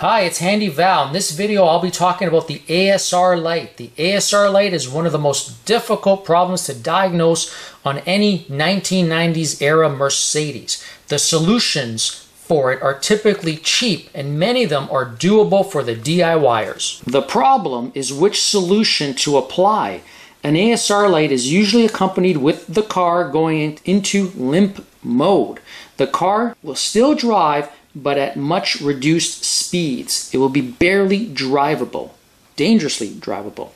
Hi, it's Handy Val. In this video, I'll be talking about the ASR light. The ASR light is one of the most difficult problems to diagnose on any 1990s era Mercedes. The solutions for it are typically cheap and many of them are doable for the DIYers. The problem is which solution to apply. An ASR light is usually accompanied with the car going into limp mode. The car will still drive but at much reduced speeds. It will be barely drivable, dangerously drivable.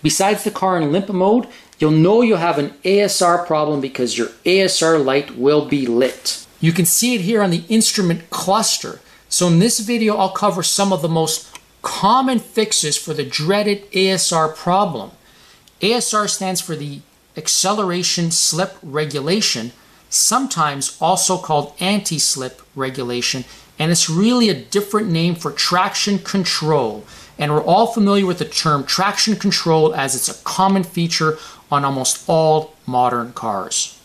Besides the car in limp mode, you'll know you'll have an ASR problem because your ASR light will be lit. You can see it here on the instrument cluster. So in this video, I'll cover some of the most common fixes for the dreaded ASR problem. ASR stands for the acceleration slip regulation, sometimes also called anti-slip regulation, and it's really a different name for traction control. And we're all familiar with the term traction control as it's a common feature on almost all modern cars.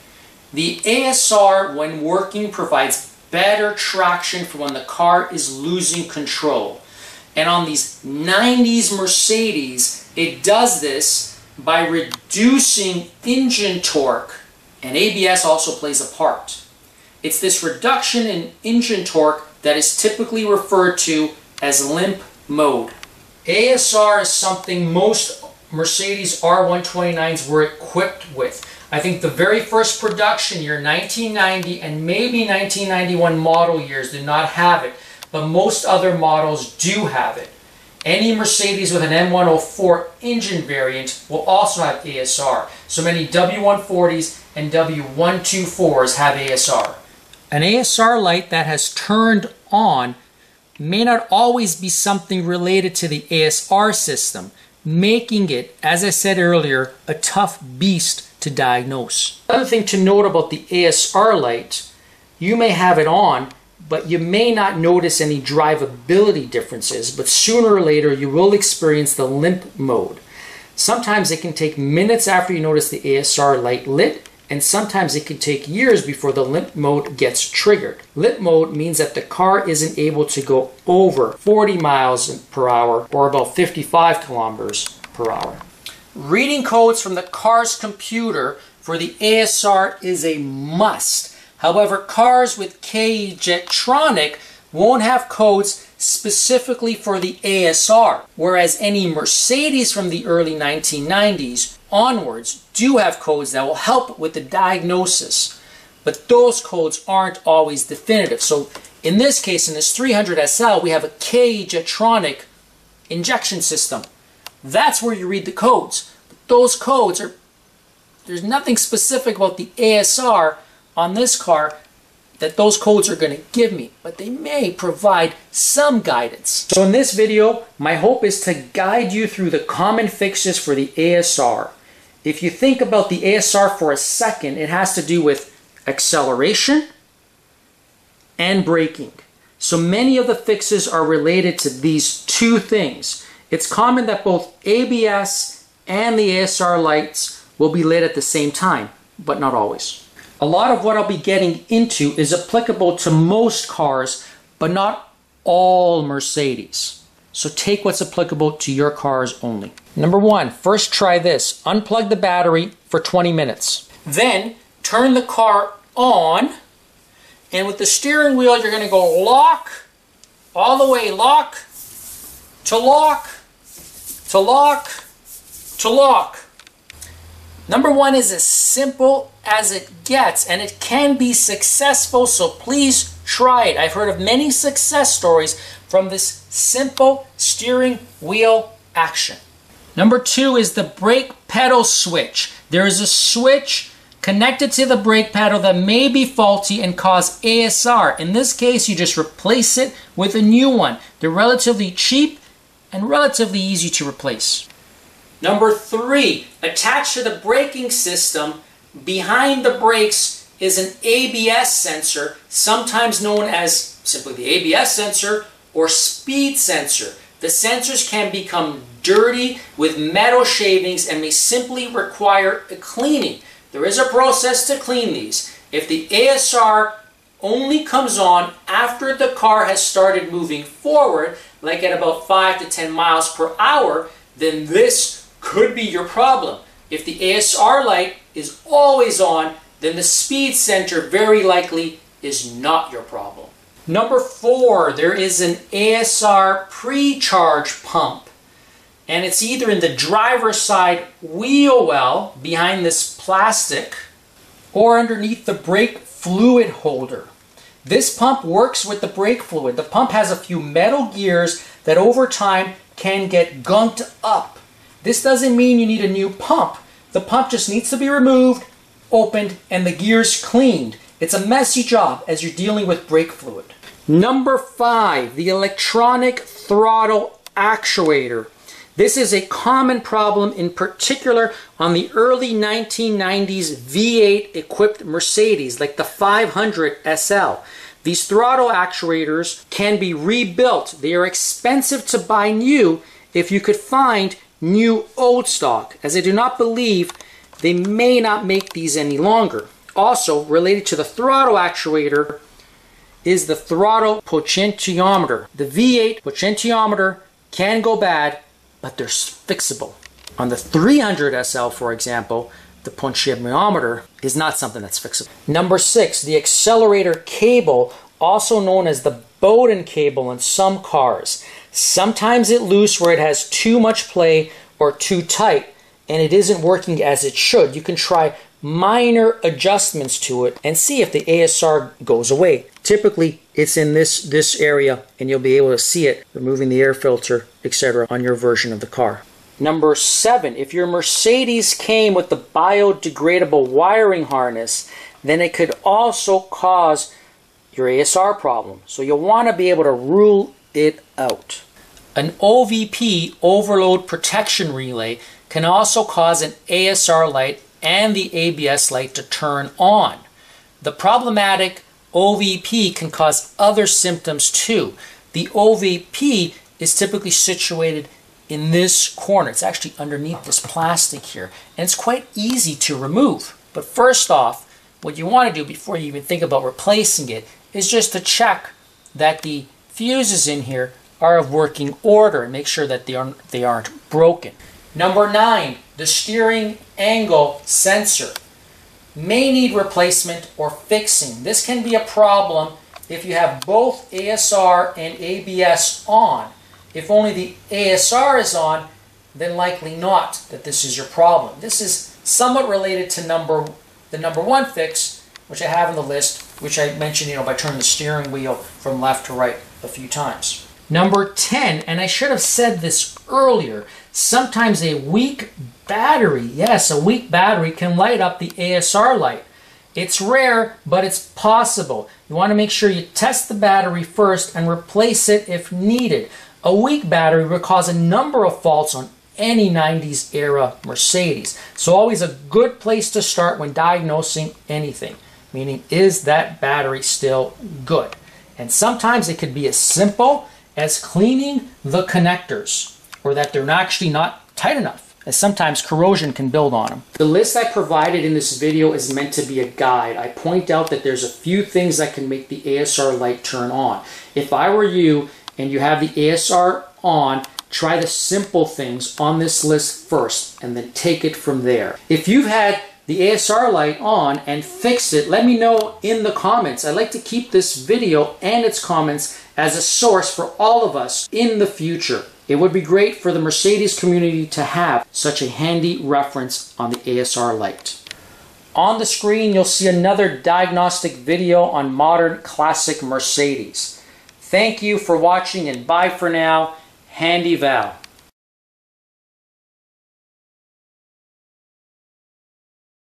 The ASR, when working, provides better traction for when the car is losing control. And on these 90s Mercedes, it does this by reducing engine torque, and ABS also plays a part. It's this reduction in engine torque that is typically referred to as limp mode. ASR is something most Mercedes R129s were equipped with. I think the very first production year, 1990 and maybe 1991 model years did not have it, but most other models do have it. Any Mercedes with an M104 engine variant will also have ASR. So many W140s and W124s have ASR. An ASR light that has turned on may not always be something related to the ASR system, making it, as I said earlier, a tough beast to diagnose. Another thing to note about the ASR light, you may have it on, but you may not notice any drivability differences, but sooner or later you will experience the limp mode. Sometimes it can take minutes after you notice the ASR light lit and sometimes it can take years before the limp mode gets triggered. Limp mode means that the car isn't able to go over 40 miles per hour or about 55 kilometers per hour. Reading codes from the car's computer for the ASR is a must. However, cars with KE Jetronic won't have codes specifically for the ASR, whereas any Mercedes from the early 1990s onwards do have codes that will help with the diagnosis, but those codes aren't always definitive. So in this case, in this 300 SL, we have a K-Jetronic injection system. That's where you read the codes. But those codes are, there's nothing specific about the ASR on this car that those codes are going to give me, but they may provide some guidance. So in this video, my hope is to guide you through the common fixes for the ASR. If you think about the ASR for a second, it has to do with acceleration and braking. So many of the fixes are related to these two things. It's common that both ABS and the ASR lights will be lit at the same time, but not always. A lot of what I'll be getting into is applicable to most cars, but not all Mercedes. So take what's applicable to your cars only. Number one, first try this. Unplug the battery for 20 minutes. Then turn the car on, and with the steering wheel, you're going to go lock, all the way lock, to lock, to lock, to lock. Number one is as simple as it gets, and it can be successful, so please try it. I've heard of many success stories from this simple steering wheel action. Number two is the brake pedal switch. There is a switch connected to the brake pedal that may be faulty and cause ASR. In this case, you just replace it with a new one. They're relatively cheap and relatively easy to replace. Number three, attached to the braking system behind the brakes is an ABS sensor, sometimes known as simply the ABS sensor or speed sensor. The sensors can become dirty with metal shavings and may simply require a cleaning. There is a process to clean these. If the ASR only comes on after the car has started moving forward, like at about 5 to 10 miles per hour, then this could be your problem. If the ASR light is always on, then the speed sensor very likely is not your problem. Number four, there is an ASR pre-charge pump. And it's either in the driver's side wheel well behind this plastic or underneath the brake fluid holder. This pump works with the brake fluid. The pump has a few metal gears that over time can get gunked up. This doesn't mean you need a new pump. The pump just needs to be removed, opened, and the gears cleaned. It's a messy job as you're dealing with brake fluid. Number five, the electronic throttle actuator. This is a common problem in particular on the early 1990s V8 equipped Mercedes like the 500 SL. These throttle actuators can be rebuilt. They are expensive to buy new if you could find new old stock as I do not believe they may not make these any longer. Also related to the throttle actuator is the throttle potentiometer. The V8 potentiometer can go bad, but they're fixable. On the 300 SL, for example, the potentiometer is not something that's fixable. Number six, the accelerator cable, also known as the Bowden cable in some cars. Sometimes it loose where it has too much play or too tight and it isn't working as it should. You can try minor adjustments to it and see if the ASR goes away. Typically, it's in this, this area and you'll be able to see it removing the air filter, etc. on your version of the car. Number seven, if your Mercedes came with the biodegradable wiring harness, then it could also cause your ASR problem. So you'll want to be able to rule it out. An OVP overload protection relay can also cause an ASR light and the ABS light to turn on. The problematic OVP can cause other symptoms too. The OVP is typically situated in this corner. It's actually underneath this plastic here. And it's quite easy to remove. But first off, what you want to do before you even think about replacing it is just to check that the fuses in here are of working order and make sure that they aren't, they aren't broken. Number nine, the steering angle sensor may need replacement or fixing. This can be a problem if you have both ASR and ABS on. If only the ASR is on, then likely not that this is your problem. This is somewhat related to number the number one fix, which I have in the list, which I mentioned, you know, by turning the steering wheel from left to right a few times. Number 10, and I should have said this earlier, sometimes a weak battery, yes, a weak battery can light up the ASR light. It's rare, but it's possible. You want to make sure you test the battery first and replace it if needed. A weak battery will cause a number of faults on any 90s era Mercedes. So always a good place to start when diagnosing anything, meaning is that battery still good? And sometimes it could be as simple as cleaning the connectors or that they're actually not tight enough as sometimes corrosion can build on them. The list I provided in this video is meant to be a guide. I point out that there's a few things that can make the ASR light turn on. If I were you and you have the ASR on, try the simple things on this list first and then take it from there. If you've had the ASR light on and fix it, let me know in the comments. I'd like to keep this video and its comments as a source for all of us in the future. It would be great for the Mercedes community to have such a handy reference on the ASR light. On the screen, you'll see another diagnostic video on modern classic Mercedes. Thank you for watching and bye for now. Handy Val.